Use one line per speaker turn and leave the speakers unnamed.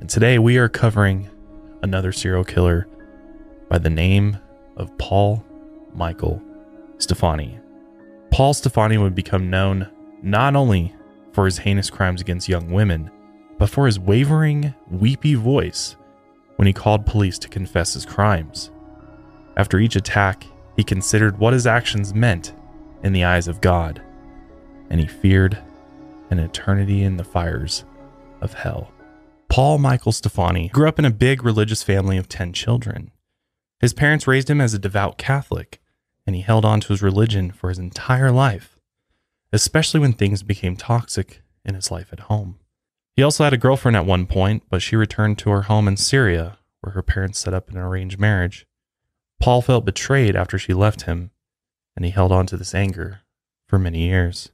And today we are covering another serial killer by the name of Paul Michael Stefani. Paul Stefani would become known not only for his heinous crimes against young women, but for his wavering, weepy voice when he called police to confess his crimes. After each attack, he considered what his actions meant in the eyes of God, and he feared an eternity in the fires of hell. Paul Michael Stefani grew up in a big religious family of 10 children. His parents raised him as a devout Catholic, and he held on to his religion for his entire life, especially when things became toxic in his life at home. He also had a girlfriend at one point, but she returned to her home in Syria, where her parents set up an arranged marriage. Paul felt betrayed after she left him, and he held on to this anger for many years.